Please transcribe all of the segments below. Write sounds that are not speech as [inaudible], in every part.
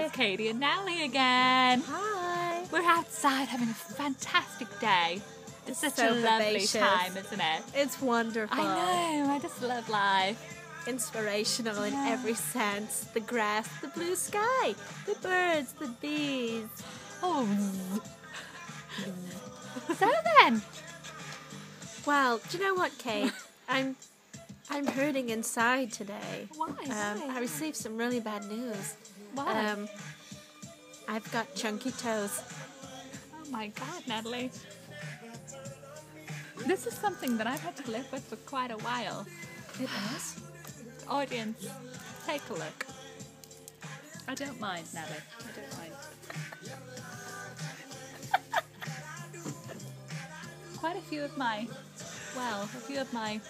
It's Katie and Natalie again. Hi. We're outside having a fantastic day. It's such so a lovely vivacious. time, isn't it? It's wonderful. I know. I just love life. Inspirational in every sense. The grass, the blue sky, the birds, the bees. Oh. so then, Well, do you know what, Kate? [laughs] I'm I'm hurting inside today. why? Um, Why? I received some really bad news. Why? Um, I've got chunky toes. oh my God, Natalie. This is something that I've had to live with for quite a while. It is? Audience, take a look. I don't mind, Natalie. I don't mind. Quite a few of my, well, a few of my.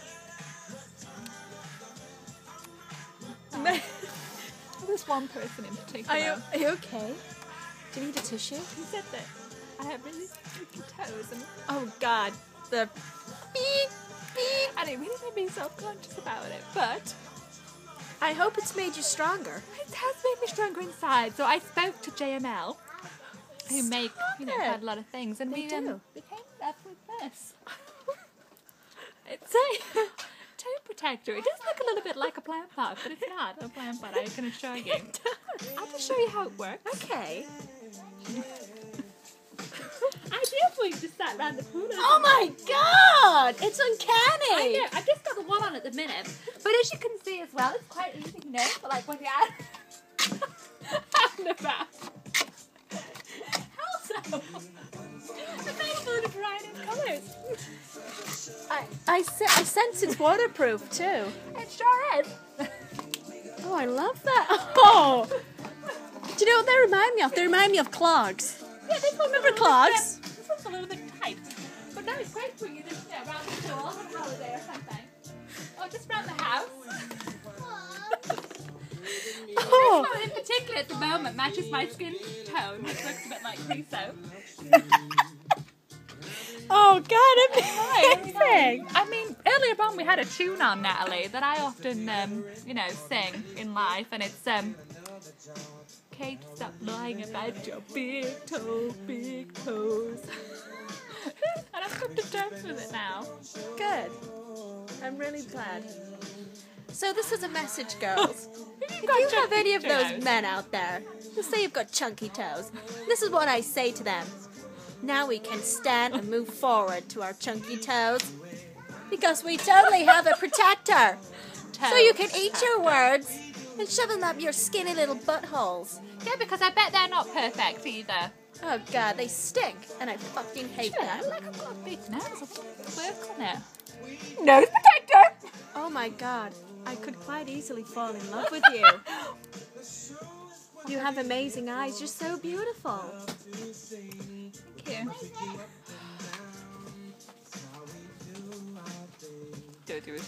[laughs] There's one person in particular. Are you, are you okay? Do you need a tissue? He said that I have really sticky toes, and, Oh God, the beep beep. and it really made me self-conscious about it. But I hope it's made you stronger. It has made me stronger inside. So I spoke to JML, who make you know it. quite a lot of things, and They we um, do. we came up with this. [laughs] it's a [laughs] toe protector. It does look a little bit like a plant pot, but it's not a plant pot. I can assure you. I'll just show you how it works. Okay. [laughs] I did we just sat around the pool. Oh my God! It's uncanny! I know. I've just got the one on at the minute, but as you can see as well, it's quite easy, you know, for like when you're out out and about. Also, available in a variety of colours. I I, se- I sense it's waterproof too. It sure is. Oh, I love that. [laughs] Oh. Do you know what they remind me of? They remind me of clogs. Yeah, this one's Remember a little clogs? Bit, this one's a little bit tight, but now it's great for you just you around the pool on holiday or something, or just around the house. [laughs] Oh. This one in particular at the moment matches my skin tone, which looks a bit like creosote. [laughs] Oh God, amazing. I mean, earlier on we had a tune on Natalie that I often, um, you know, sing in life, and it's um, Kate, stop lying about your big toe, big toes. [laughs] and I've come to terms with it now. Good. I'm really glad. So this is a message, girls. [laughs] If If you have any of those men out there who say you've got chunky toes, this is what I say to them. Now we can stand and move forward to our chunky toes because we totally have a protector. So you can eat your words and shove them up your skinny little buttholes. Yeah, because I bet they're not perfect either. Oh god, they stink, and I fucking hate Yeah, them. like I've got a big nose. I'll work on it. Nose protector! Oh my god, I could quite easily fall in love with you. [laughs] You have amazing eyes. You're so beautiful. Thank you. Don't do a